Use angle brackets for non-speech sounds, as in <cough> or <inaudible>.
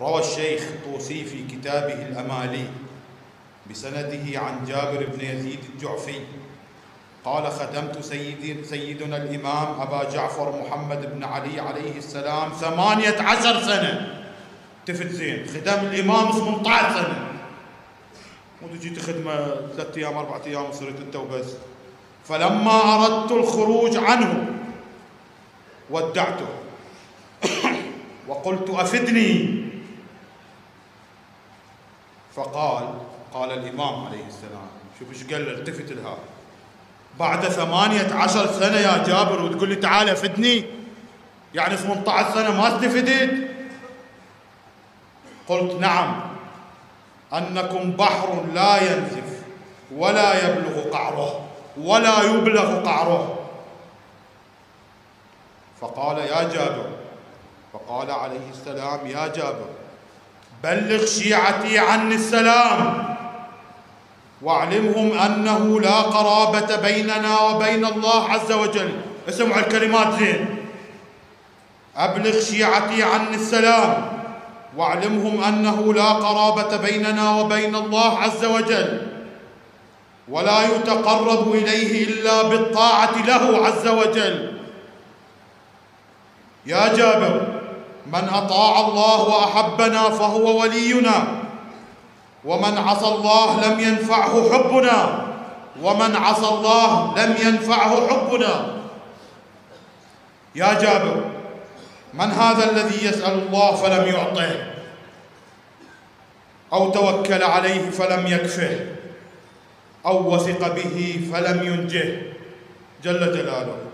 روى الشيخ طوسي في كتابه الأمالي بسنده عن جابر بن يزيد الجعفي. قال خدمت سيدي سيدنا الإمام أبا جعفر محمد بن علي عليه السلام ثمانية عشر سنة. تفت زين. خدم الإمام 18 سنة. مو جيت خدمة ثلاثة أيام أربعة أيام وصرت أنت وبس. فلما أردت الخروج عنه ودعته. <coughs> وقلت أفدني. فقال قال الإمام عليه السلام شوف إيش قال التفت لها. بعد ثمانية عشر سنة يا جابر وتقول لي تعال افدني يعني 18 سنة ما استفدت. قلت نعم. أنكم بحر لا ينزف ولا يبلغ قعره ولا يبلغ قعره. فقال يا جابر فقال عليه السلام يا جابر بلغ شيعتي عني السلام. واعلمهم أنه لا قرابة بيننا وبين الله عز وجل. اسمعوا الكلمات زين. أبلغ شيعتي عني السلام. واعلمهم أنه لا قرابة بيننا وبين الله عز وجل. ولا يتقرب إليه إلا بالطاعة له عز وجل. يا جابر من أطاع الله وأحبنا فهو ولينا. ومن عصى الله لم ينفعه حبنا. ومن عصى الله لم ينفعه حبنا. يا جابر من هذا الذي يسأل الله فلم يعطه؟ أو توكل عليه فلم يكفه؟ أو وثق به فلم ينجه؟ جل جلاله.